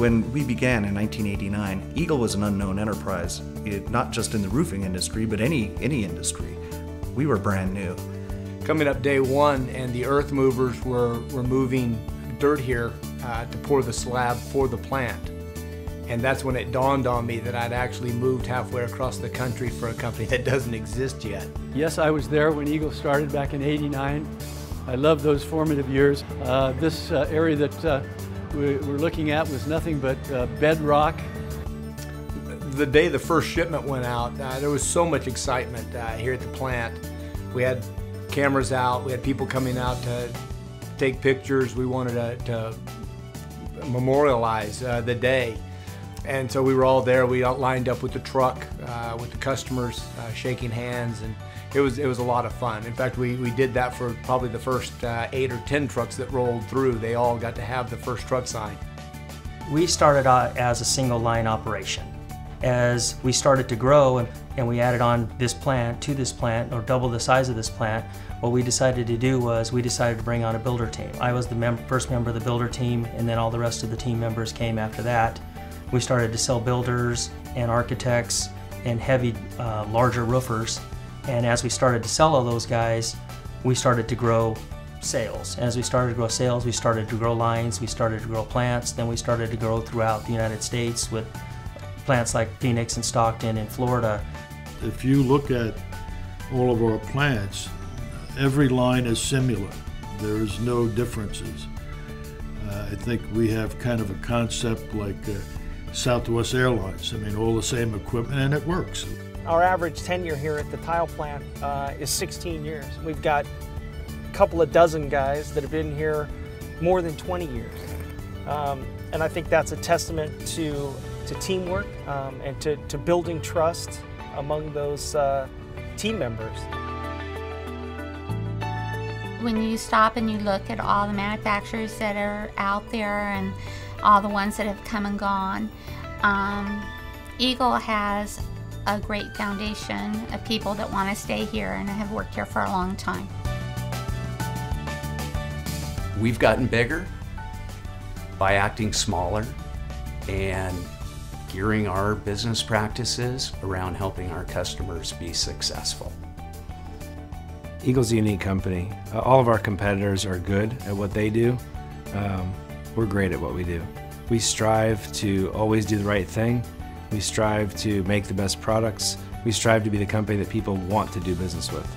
When we began in 1989, Eagle was an unknown enterprise, it, not just in the roofing industry, but any, any industry. We were brand new. Coming up day one, and the earth movers were removing dirt here uh, to pour the slab for the plant. And that's when it dawned on me that I'd actually moved halfway across the country for a company that doesn't exist yet. Yes, I was there when Eagle started back in 89. I love those formative years. Uh, this uh, area that uh, we, are looking at was nothing but uh, bedrock. The day the first shipment went out, uh, there was so much excitement uh, here at the plant. We had cameras out, we had people coming out to take pictures. We wanted to, to memorialize the day. And so we were all there. We lined up with the truck, uh, with the customers, uh, shaking hands, and it was it was a lot of fun. In fact, we, we did that for probably the first uh, eight or ten trucks that rolled through. They all got to have the first truck sign. We started out as a single line operation. As we started to grow and, and we added on this plant to this plant, or double the size of this plant, what we decided to do was we decided to bring on a builder team. I was the mem first member of the builder team, and then all the rest of the team members came after that. We started to sell builders and architects and heavy, uh, larger roofers. And as we started to sell all those guys, we started to grow sales. And as we started to grow sales, we started to grow lines, we started to grow plants, then we started to grow throughout the United States with plants like Phoenix and Stockton in Florida. If you look at all of our plants, every line is similar. There's no differences. Uh, I think we have kind of a concept like uh, Southwest Airlines. I mean, all the same equipment, and it works. Our average tenure here at the tile plant uh, is 16 years. We've got a couple of dozen guys that have been here more than 20 years. Um, and I think that's a testament to, to teamwork um, and to, to building trust among those uh, team members. When you stop and you look at all the manufacturers that are out there and all the ones that have come and gone. Um, Eagle has a great foundation of people that want to stay here and have worked here for a long time. We've gotten bigger by acting smaller and gearing our business practices around helping our customers be successful. Eagle's a unique company. Uh, all of our competitors are good at what they do. Um, we're great at what we do. We strive to always do the right thing. We strive to make the best products. We strive to be the company that people want to do business with.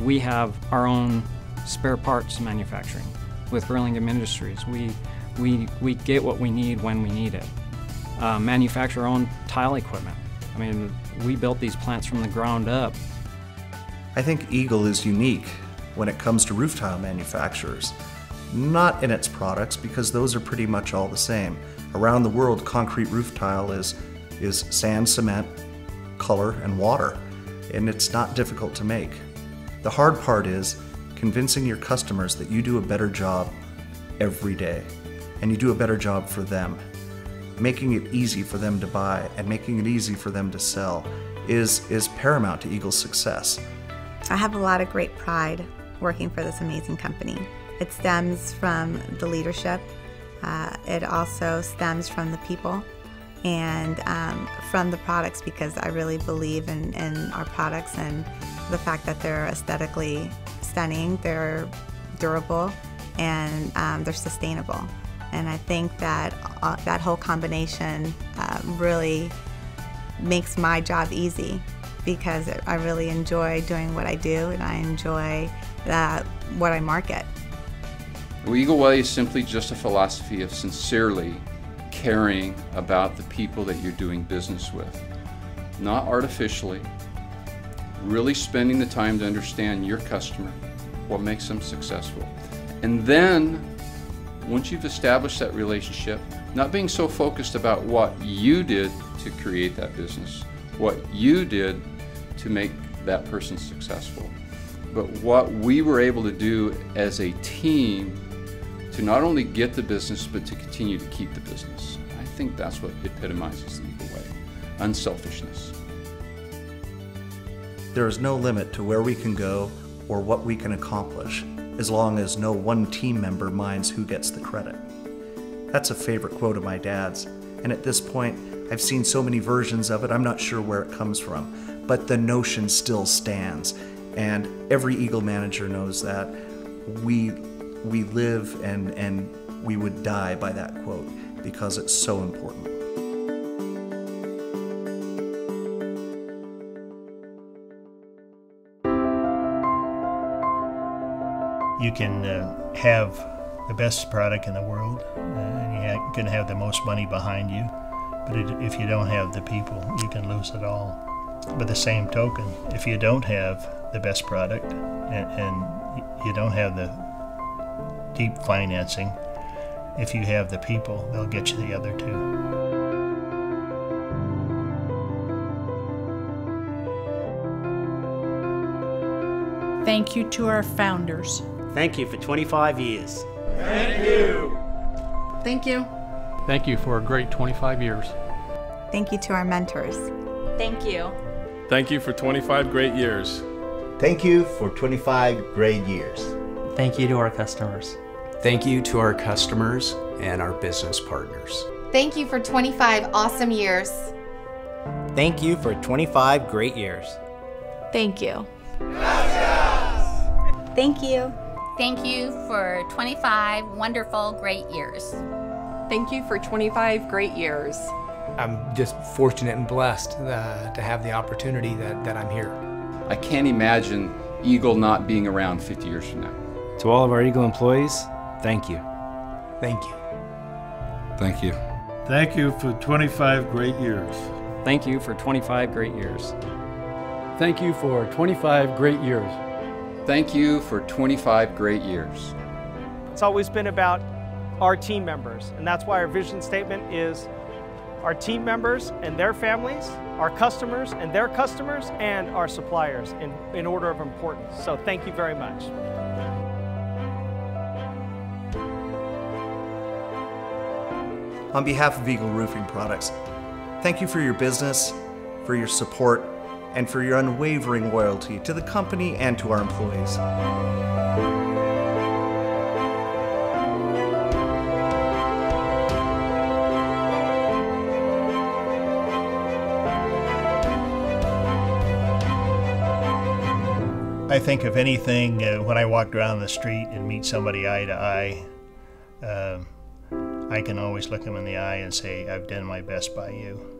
We have our own spare parts manufacturing with Burlingame Industries. We, we, we get what we need when we need it. Uh, manufacture our own tile equipment. I mean, we built these plants from the ground up. I think Eagle is unique when it comes to roof tile manufacturers not in its products because those are pretty much all the same. Around the world, concrete roof tile is, is sand, cement, color, and water, and it's not difficult to make. The hard part is convincing your customers that you do a better job every day, and you do a better job for them. Making it easy for them to buy and making it easy for them to sell is, is paramount to Eagle's success. I have a lot of great pride working for this amazing company. It stems from the leadership. Uh, it also stems from the people and um, from the products because I really believe in, in our products and the fact that they're aesthetically stunning, they're durable, and um, they're sustainable. And I think that uh, that whole combination uh, really makes my job easy because I really enjoy doing what I do and I enjoy uh, what I market. Eagle Way is simply just a philosophy of sincerely caring about the people that you're doing business with. Not artificially, really spending the time to understand your customer, what makes them successful. And then, once you've established that relationship, not being so focused about what you did to create that business, what you did to make that person successful, but what we were able to do as a team to not only get the business, but to continue to keep the business. I think that's what epitomizes the Eagle Way unselfishness. There is no limit to where we can go or what we can accomplish as long as no one team member minds who gets the credit. That's a favorite quote of my dad's. And at this point, I've seen so many versions of it, I'm not sure where it comes from. But the notion still stands. And every Eagle manager knows that. We, we live and, and we would die by that quote because it's so important. You can uh, have the best product in the world, uh, and you can have the most money behind you. But it, if you don't have the people, you can lose it all. By the same token, if you don't have the best product and, and you don't have the deep financing, if you have the people, they'll get you the other two. Thank you to our founders. Thank you for 25 years. Thank you. Thank you. Thank you for a great 25 years. Thank you to our mentors. Thank you. Thank you for 25 great years. Thank you for 25 great years. Thank you to our customers. Thank you to our customers and our business partners. Thank you for 25 awesome years. Thank you for 25 great years. Thank you. Thank you. Thank you for 25 wonderful, great years. Thank you for 25 great years. I'm just fortunate and blessed uh, to have the opportunity that, that I'm here. I can't imagine Eagle not being around 50 years from now. To all of our Eagle employees, thank you. Thank you. Thank you. Thank you for 25 great years. Thank you for 25 great years. Thank you for 25 great years. Thank you for 25 great years. It's always been about our team members, and that's why our vision statement is our team members and their families, our customers and their customers, and our suppliers in, in order of importance. So thank you very much. On behalf of Eagle Roofing Products, thank you for your business, for your support, and for your unwavering loyalty to the company and to our employees. I think if anything, uh, when I walk around the street and meet somebody eye to eye, uh, I can always look them in the eye and say, I've done my best by you.